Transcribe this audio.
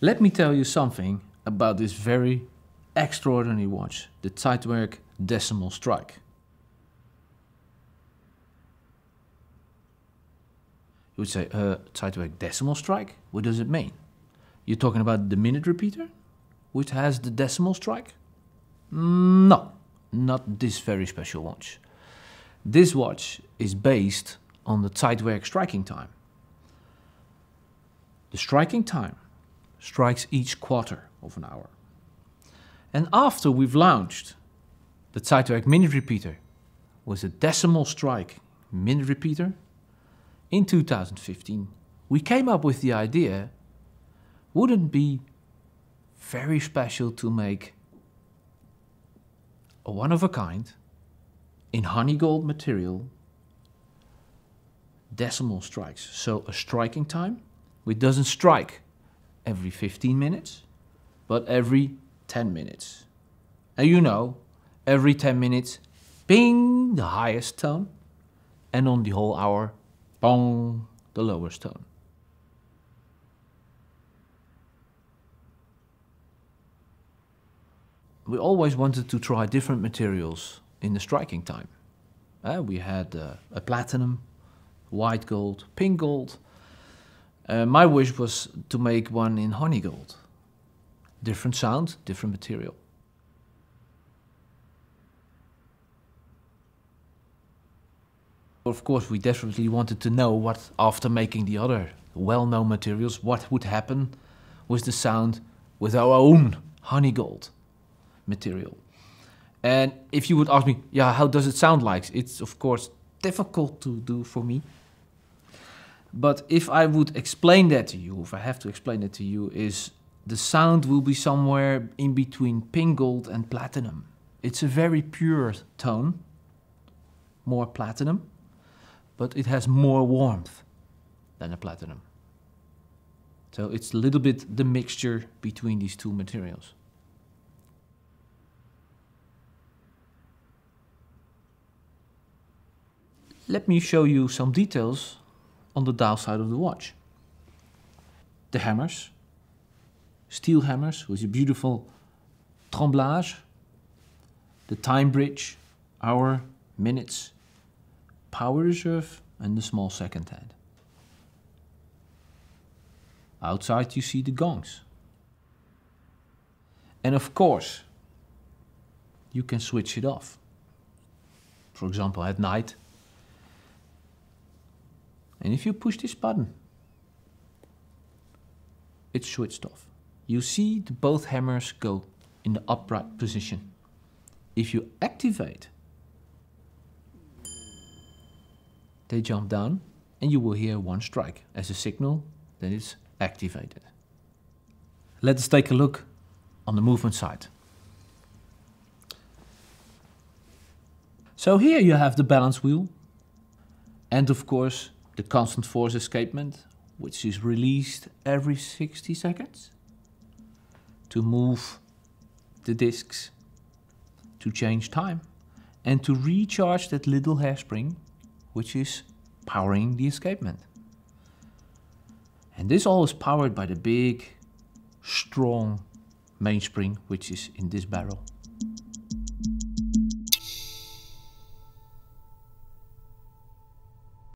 Let me tell you something about this very extraordinary watch, the Zeitwerk Decimal Strike. You would say, uh, Zeitwerk Decimal Strike? What does it mean? You're talking about the minute repeater, which has the decimal strike? No, not this very special watch. This watch is based on the Zeitwerk striking time. The striking time strikes each quarter of an hour. And after we've launched the Zeitwerk minute repeater with a decimal strike minute repeater in 2015, we came up with the idea wouldn't be very special to make a one of a kind in honey gold material decimal strikes. So a striking time which doesn't strike every 15 minutes, but every 10 minutes. And you know, every 10 minutes, ping, the highest tone, and on the whole hour, bong, the lowest tone. We always wanted to try different materials in the striking time. Uh, we had uh, a platinum, white gold, pink gold. Uh, my wish was to make one in honey gold. Different sound, different material. Of course, we definitely wanted to know what, after making the other well-known materials, what would happen with the sound with our own honey gold material. And if you would ask me, yeah, how does it sound like? It's of course difficult to do for me. But if I would explain that to you, if I have to explain it to you, is the sound will be somewhere in between pink gold and platinum. It's a very pure tone, more platinum, but it has more warmth than a platinum. So it's a little bit the mixture between these two materials. Let me show you some details on the dial side of the watch. The hammers, steel hammers with a beautiful tremblage, the time bridge, hour, minutes, power reserve and the small second hand. Outside you see the gongs. And of course, you can switch it off. For example, at night and if you push this button, it's switched off. You see the both hammers go in the upright position. If you activate, they jump down and you will hear one strike as a signal that it's activated. Let us take a look on the movement side. So here you have the balance wheel and of course the constant force escapement, which is released every 60 seconds to move the discs, to change time, and to recharge that little hairspring, which is powering the escapement. And this all is powered by the big, strong mainspring, which is in this barrel.